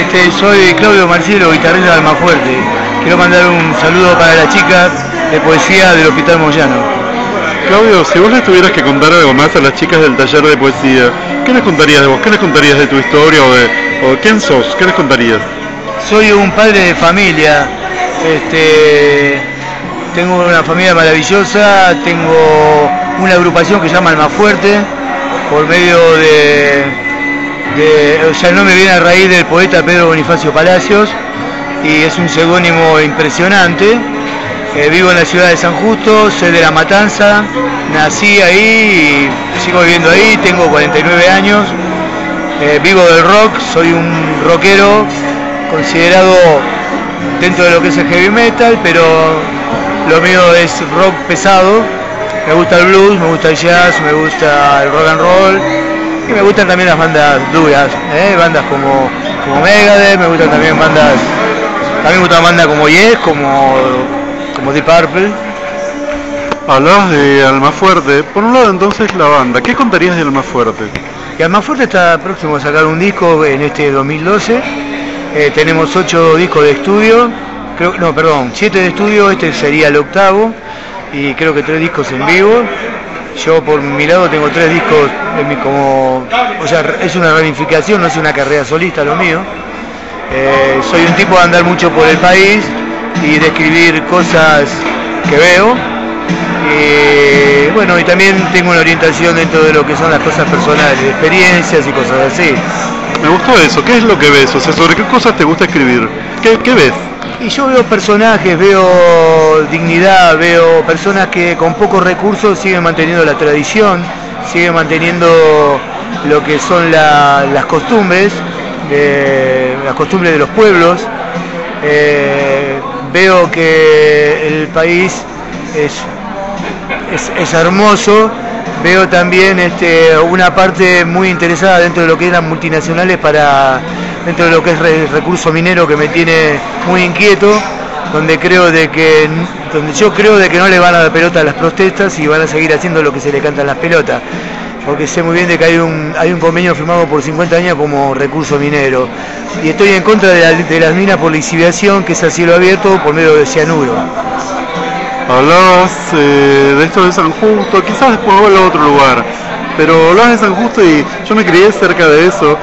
Este, soy Claudio Marcielo, guitarrista de Almafuerte. Quiero mandar un saludo para las chicas de poesía del Hospital Moyano. Claudio, si vos les tuvieras que contar algo más a las chicas del taller de poesía, ¿qué les contarías de vos? ¿Qué les contarías de tu historia o de o quién sos? ¿Qué les contarías? Soy un padre de familia. Este, tengo una familia maravillosa, tengo una agrupación que se llama Almafuerte, por medio de, de, o sea, no me viene a raíz del poeta Pedro Bonifacio Palacios, y es un seudónimo impresionante. Eh, vivo en la ciudad de San Justo, soy de La Matanza, nací ahí y sigo viviendo ahí, tengo 49 años, eh, vivo del rock, soy un rockero considerado dentro de lo que es el heavy metal, pero lo mío es rock pesado, me gusta el blues, me gusta el jazz, me gusta el rock and roll y me gustan también las bandas duras, ¿eh? bandas como, como Megadeth, me gustan también bandas, también me gustan bandas como Yes, como, como Deep Purple. Hablabas de Almafuerte, por un lado entonces la banda, ¿qué contarías de Almafuerte? Y Almafuerte está próximo a sacar un disco en este 2012, eh, tenemos ocho discos de estudio, creo, no, perdón, siete de estudio, este sería el octavo, y creo que tres discos en vivo. Yo por mi lado tengo tres discos en mi, como, o sea, es una ramificación, no es una carrera solista lo mío. Eh, soy un tipo de andar mucho por el país y de escribir cosas que veo. Y bueno, y también tengo una orientación dentro de lo que son las cosas personales, experiencias y cosas así. Me gustó eso, ¿qué es lo que ves? O sea, ¿sobre qué cosas te gusta escribir? ¿Qué, qué ves? Y yo veo personajes, veo dignidad, veo personas que con pocos recursos siguen manteniendo la tradición, siguen manteniendo lo que son la- las costumbres, las costumbres de los pueblos. Eh, veo que el país es, es, es hermoso. Veo también este, una parte muy interesada dentro de lo que eran multinacionales para dentro de lo que es re- recurso minero que me tiene muy inquieto, donde creo de que donde yo creo de que no le van a dar pelota a las protestas y van a seguir haciendo lo que se le cantan las pelotas. Porque sé muy bien de que hay un, hay un convenio firmado por 50 años como recurso minero. Y estoy en contra de, la- de las minas por liciviación, que es a cielo abierto por medio de cianuro. Hablabas eh, de esto de San Justo, quizás después vuelva a otro lugar, pero hablabas de San Justo y yo me crié cerca de eso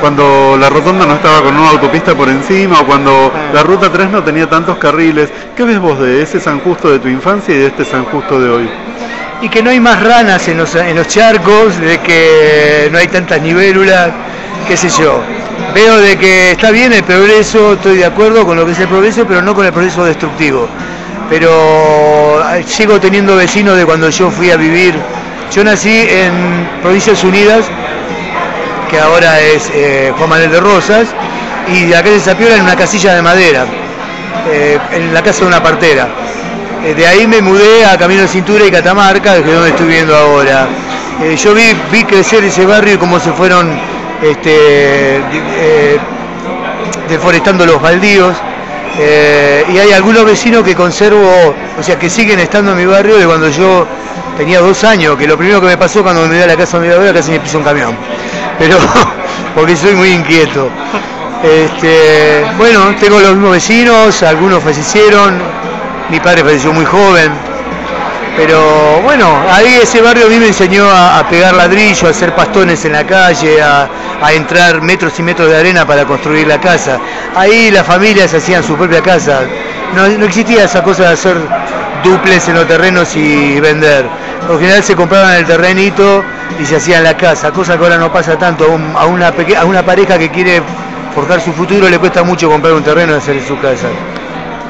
cuando la rotonda no estaba con una autopista por encima o cuando la ruta 3 no tenía tantos carriles. ¿Qué ves vos de ese San Justo de tu infancia y de este San Justo de hoy? y que no hay más ranas en los, en los charcos, de que no hay tantas nivélulas, qué sé yo. Veo de que está bien el progreso, estoy de acuerdo con lo que es el progreso, pero no con el progreso destructivo. Pero eh, sigo teniendo vecinos de cuando yo fui a vivir. Yo nací en Provincias Unidas, que ahora es eh, Juan Manuel de Rosas, y de acá de Zapiola en una casilla de madera, eh, en la casa de una partera. Eh, de ahí me mudé a Camino de Cintura y Catamarca, que donde estoy viviendo ahora. Yo vi, crecer ese barrio y cómo se fueron este, deforestando los baldíos. Y hay algunos vecinos que conservo, o sea, que siguen estando en mi barrio de cuando yo tenía dos años, que lo primero que me pasó cuando me mudé a la casa de mi abuela casi me pisó un camión. Pero, porque soy muy inquieto. Este, bueno, tengo los mismos vecinos, algunos fallecieron, mi padre falleció muy joven, pero bueno, ahí ese barrio a mí me enseñó a, pegar ladrillo, a hacer pastones en la calle, a, a entrar metros y metros de arena para construir la casa. Ahí las familias hacían su propia casa. No, no existía esa cosa de hacer duples en los terrenos y vender. Por lo general se compraban el terrenito y se hacían la casa, cosa que ahora no pasa tanto. A, un- a una, a una pareja que quiere forjar su futuro le cuesta mucho comprar un terreno y hacer su casa.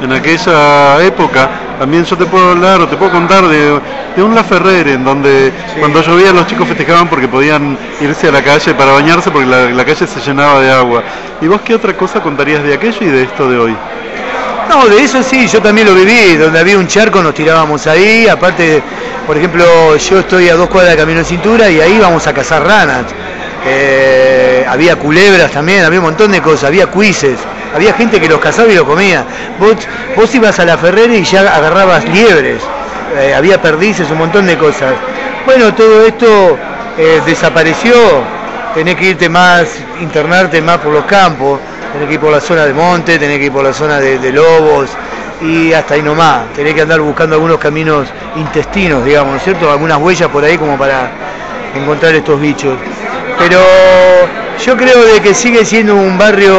En aquella época, también yo te puedo hablar o te puedo contar de, de un La Ferrere, en donde cuando llovía los chicos festejaban porque podían irse a la calle para bañarse porque la, la calle se llenaba de agua. ¿Y vos qué otra cosa contarías de aquello y de esto de hoy? No, de eso sí, yo también lo viví, donde había un charco nos tirábamos ahí, aparte, por ejemplo, yo estoy a dos cuadras de Camino de Cintura y ahí íbamos a cazar ranas. Eh, había culebras también, había un montón de cosas, había cuises, había gente que los cazaba y los comía. Vos, vos ibas a la Ferrera y ya agarrabas liebres, eh, había perdices, un montón de cosas. Bueno, todo esto eh, desapareció, tenés que irte más, internarte más por los campos. Tenés que ir por la zona de monte, tenés que ir por la zona de, lobos y hasta ahí nomás. Tenés que andar buscando algunos caminos intestinos, digamos, ¿no es cierto? Algunas huellas por ahí como para encontrar estos bichos. Pero yo creo de que sigue siendo un barrio,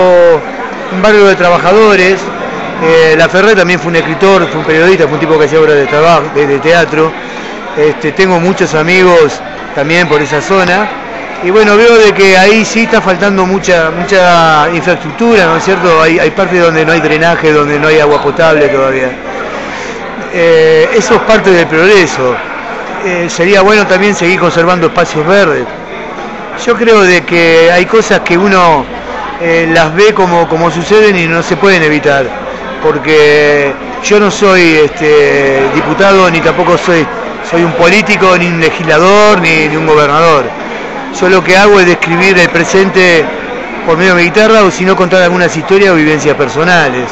un barrio de trabajadores. Eh, la Ferrer también fue un escritor, fue un periodista, fue un tipo que hacía obras de teatro. Este, tengo muchos amigos también por esa zona. Y bueno, veo de que ahí sí está faltando mucha mucha infraestructura, ¿no es cierto? Hay, hay partes donde no hay drenaje, donde no hay agua potable todavía. Eh, eso es parte del progreso. Eh, sería bueno también seguir conservando espacios verdes. Yo creo de que hay cosas que uno eh, las ve como, como suceden y no se pueden evitar, porque yo no soy este, diputado ni tampoco soy, soy un político, ni un legislador, ni, un gobernador. Yo lo que hago es describir el presente por medio de mi guitarra o si no contar algunas historias o vivencias personales.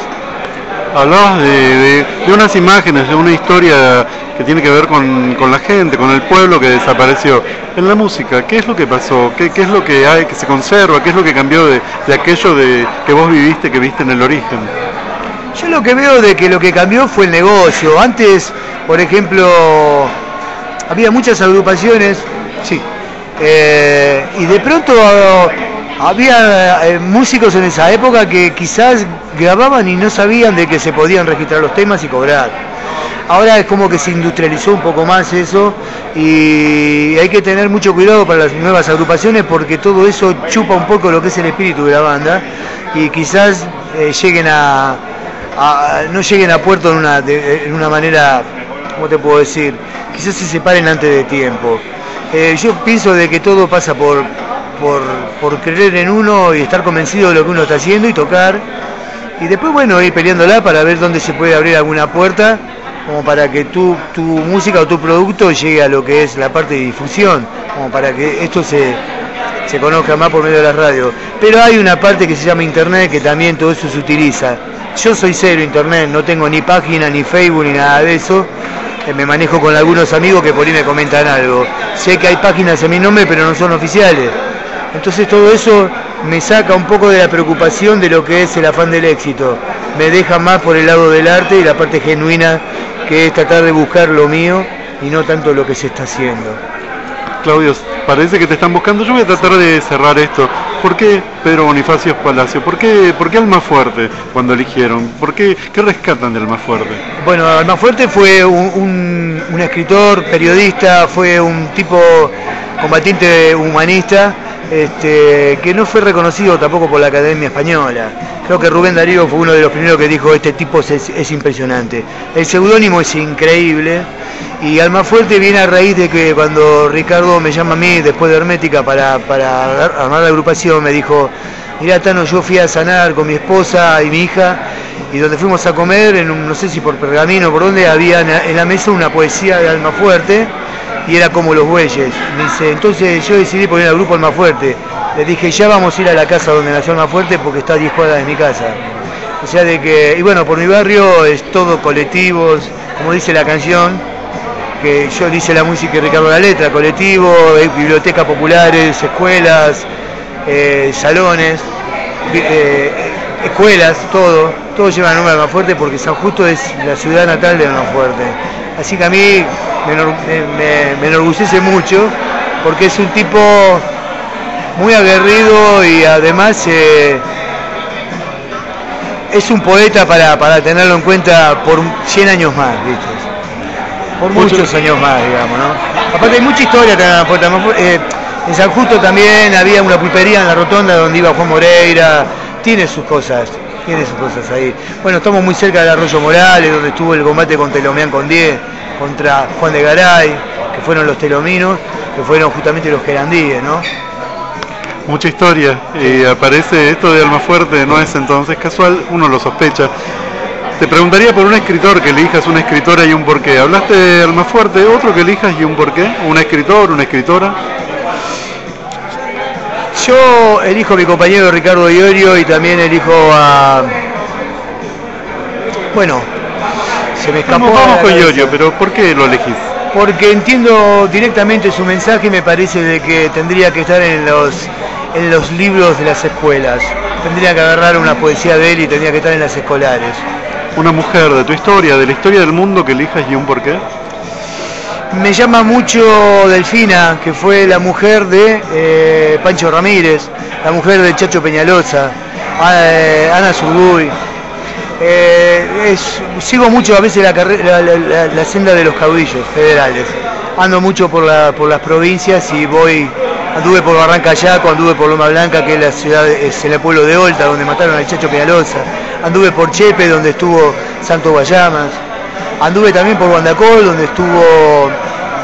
Hablabas de, unas imágenes, de una historia que tiene que ver con, la gente, con el pueblo que desapareció. En la música, ¿qué es lo que pasó? ¿Qué, es lo que hay, que se conserva? ¿Qué es lo que cambió de, aquello de, que vos viviste, que viste en el origen? Yo lo que veo de que lo que cambió fue el negocio. Antes, por ejemplo, había muchas agrupaciones, sí, eh, y de pronto había eh, músicos en esa época que quizás grababan y no sabían de que se podían registrar los temas y cobrar. Ahora es como que se industrializó un poco más eso y hay que tener mucho cuidado para las nuevas agrupaciones porque todo eso chupa un poco lo que es el espíritu de la banda y quizás eh, lleguen a, no lleguen a puerto en una, en una manera, ¿cómo te puedo decir? Quizás se separen antes de tiempo. Eh, yo pienso de que todo pasa por, por, creer en uno y estar convencido de lo que uno está haciendo y tocar. Y después, bueno, ir peleándola para ver dónde se puede abrir alguna puerta, como para que tu, tu música o tu producto llegue a lo que es la parte de difusión, como para que esto se, se conozca más por medio de la radio. Pero hay una parte que se llama Internet que también todo eso se utiliza. Yo soy cero Internet, no tengo ni página, ni Facebook, ni nada de eso. Eh, me manejo con algunos amigos que por ahí me comentan algo. Sé que hay páginas en mi nombre, pero no son oficiales. Entonces todo eso me saca un poco de la preocupación de lo que es el afán del éxito. Me deja más por el lado del arte y la parte genuina que es tratar de buscar lo mío y no tanto lo que se está haciendo. Claudio, parece que te están buscando. Yo voy a tratar de cerrar esto. ¿Por qué Pedro Bonifacio Palacio? ¿Por qué, ¿Por qué Almafuerte cuando eligieron? ¿Por qué, qué rescatan de Almafuerte? Bueno, Almafuerte fue un, un escritor, periodista, fue un tipo combatiente humanista este, que no fue reconocido tampoco por la Academia Española. Creo que Rubén Darío fue uno de los primeros que dijo este tipo es, impresionante. El seudónimo es increíble y Almafuerte viene a raíz de que cuando Ricardo me llama a mí después de Hermética para, para armar la agrupación me dijo, mirá Tano, yo fui a sanar con mi esposa y mi hija y donde fuimos a comer, en no sé si por pergamino por dónde, había en la mesa una poesía de Almafuerte y era como los bueyes. dice, entonces yo decidí poner al grupo el más fuerte. Le dije, ya vamos a ir a la casa donde nació el más fuerte porque está a 10 cuadras de mi casa. O sea, de que, y bueno, por mi barrio es todo colectivos, como dice la canción, que yo dice la música y Ricardo la letra, colectivo, eh, bibliotecas populares, escuelas, eh, salones, eh, escuelas, todo, todo lleva el nombre de fuerte porque San Justo es la ciudad natal de fuerte Así que a mí me, enorgullece mucho porque es un tipo muy aguerrido y además eh, es un poeta para, tenerlo en cuenta por 100 años más, Por muchos años más, digamos, ¿no? Aparte hay mucha historia también en eh, en San Justo también había una pulpería en la rotonda donde iba Juan Moreira, tiene sus cosas, tiene sus cosas ahí. Bueno, estamos muy cerca del Arroyo Morales, donde estuvo el combate con Telomián con 10 contra Juan de Garay, que fueron los telominos, que fueron justamente los gerandíes, ¿no? Mucha historia, y aparece esto de Almafuerte, no es entonces casual, uno lo sospecha. Te preguntaría por un escritor que elijas, una escritora y un porqué. Hablaste de Almafuerte, otro que elijas y un porqué, un escritor, una escritora. Yo elijo a mi compañero Ricardo Iorio y también elijo a... Bueno, se me escapó. Vamos, con Iorio, pero ¿por qué lo elegís? Porque entiendo directamente su mensaje y me parece de que tendría que estar en los, en los libros de las escuelas. tendría que agarrar una poesía de él y tendría que estar en las escolares. Una mujer de tu historia, de la historia del mundo que elijas y un porqué. Me llama mucho Delfina, que fue la mujer de eh, Pancho Ramírez, la mujer de Chacho Peñalosa, eh, Ana Zurduy. Eh, sigo mucho a veces la, la- la- senda de los caudillos federales. Ando mucho por, por las provincias y voy, anduve por Barranca Yaco, anduve por Loma Blanca, que es la ciudad, es el pueblo de Olta, donde mataron al Chacho Peñalosa. Anduve por Chepe, donde estuvo Santo Guayamas. Anduve también por Guandacol, donde estuvo.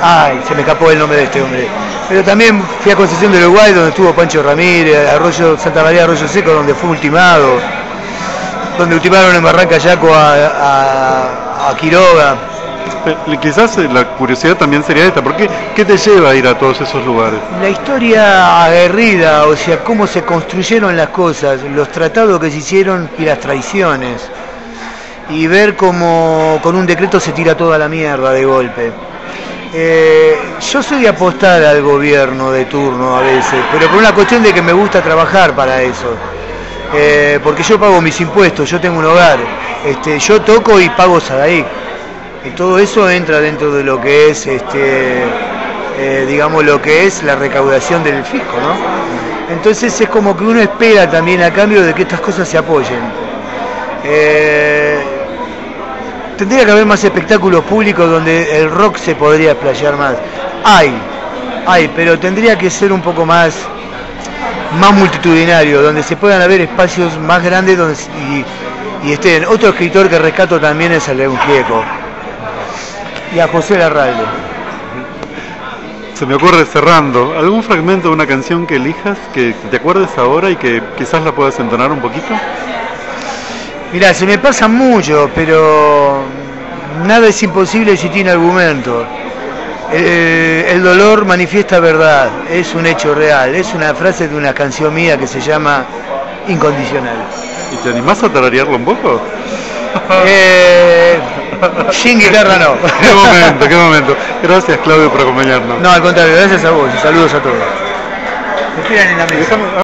Ay, se me escapó el nombre de este hombre. Pero también fui a Concepción del Uruguay, donde estuvo Pancho Ramírez, Arroyo, Santa María Arroyo Seco, donde fue ultimado, donde ultimaron en Barranca Yaco a, a- a Quiroga. Eh, Quizás eh, la curiosidad también sería esta, ¿por qué, qué te lleva a ir a todos esos lugares? La historia aguerrida, o sea, cómo se construyeron las cosas, los tratados que se hicieron y las traiciones. Y ver cómo con un decreto se tira toda la mierda de golpe. Eh, yo soy de apostar al gobierno de turno a veces, pero por una cuestión de que me gusta trabajar para eso. Eh, porque yo pago mis impuestos, yo tengo un hogar, este, yo toco y pago Sadaí. Y todo eso entra dentro de lo que es, este, eh, digamos, lo que es la recaudación del fisco, ¿no? Entonces es como que uno espera también a cambio de que estas cosas se apoyen. Tendría que haber más espectáculos públicos donde el rock se podría explayar más. Hay, hay, pero tendría que ser un poco más, más multitudinario, donde se puedan haber espacios más grandes donde, y, y estén. Otro escritor que rescato también es a León Gieco y a José Larralde. Se me ocurre cerrando, ¿algún fragmento de una canción que elijas, que te acuerdes ahora y que quizás la puedas entonar un poquito? Mirá, se me pasa mucho, pero nada es imposible si tiene argumento. Eh, el dolor manifiesta verdad, es un hecho real, es una frase de una canción mía que se llama Incondicional. ¿Y te animás a tararearlo un poco? Eh, sin guitarra no. qué momento, qué momento. Gracias Claudio por acompañarnos. No, al contrario, gracias a vos y saludos a todos. Me esperan en la mesa.